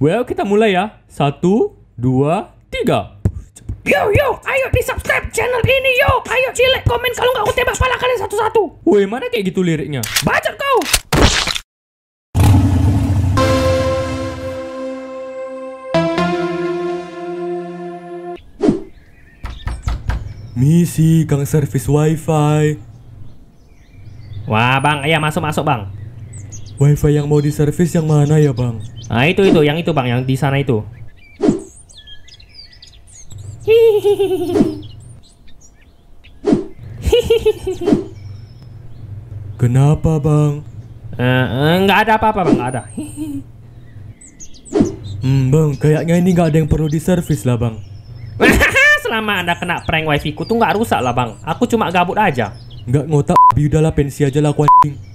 Well, kita mulai ya. Satu, dua, tiga. Yo yo, ayo di subscribe channel ini yo. Ayo cilek komen kalau nggak aku tembak pala kalian satu-satu. Woi, mana kayak gitu liriknya? Bacot kau. Misi Kang Service Wifi. Wah bang, iya masuk masuk bang. Wifi yang mau diservis yang mana ya bang? Nah itu itu, yang itu bang, yang di sana itu. Kenapa bang? Eh, eh, nggak ada apa-apa bang, nggak ada. Hmm bang, kayaknya ini nggak ada yang perlu diservis lah bang. Selama anda kena prank wifi ku tuh nggak rusak lah bang. Aku cuma gabut aja. Nggak ngotak, udahlah pensi aja lah aku anjing.